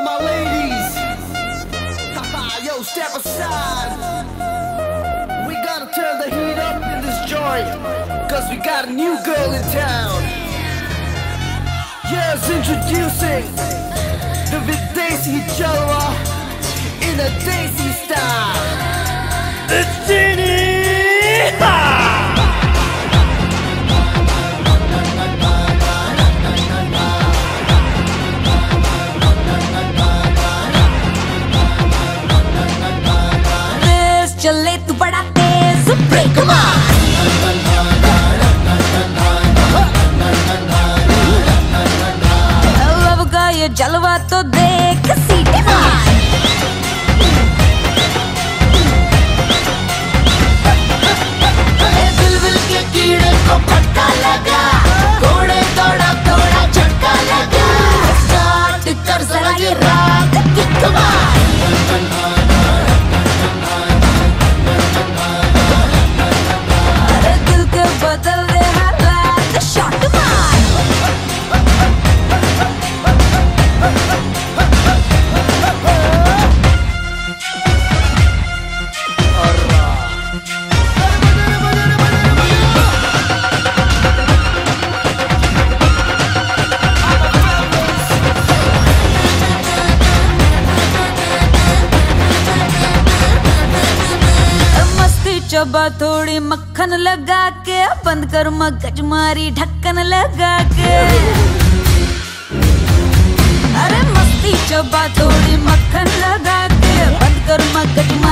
all my ladies. Yo, step aside. We gotta turn the heat up in this joint. Cause we got a new girl in town. Yes, introducing the Videsi Jalwa in a Desi style. It's Genie! जलवा तो देख चबा थोड़ी मक्खन लगा के बंद कर मगज मारी ढक्कन लगा के। अरे मस्ती चबा थोड़ी मक्खन लगा के, बंद कर मगज मारी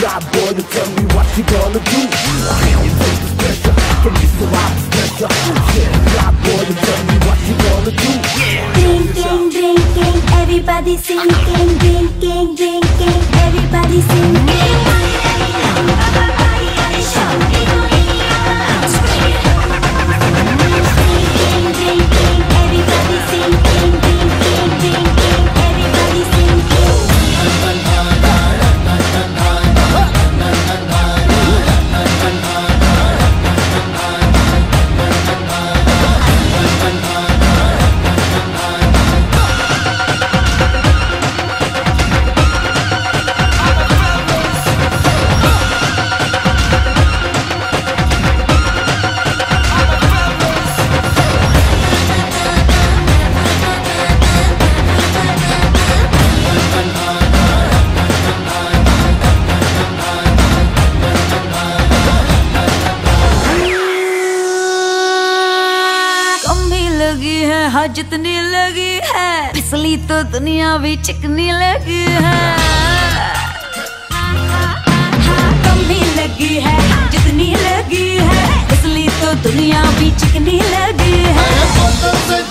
God boy, you tell me what you gonna do. Can you take this pressure? Can you survive this pressure? Yeah, God boy, you tell me what you gonna do. Drink, drink, drinking, everybody singing, drinking, drinking, everybody singing. लगी है हाँ जितनी लगी है फिसली तो दुनिया भी चिकनी लगी है कम लगी है जितनी लगी है तो दुनिया भी चिकनी लगी है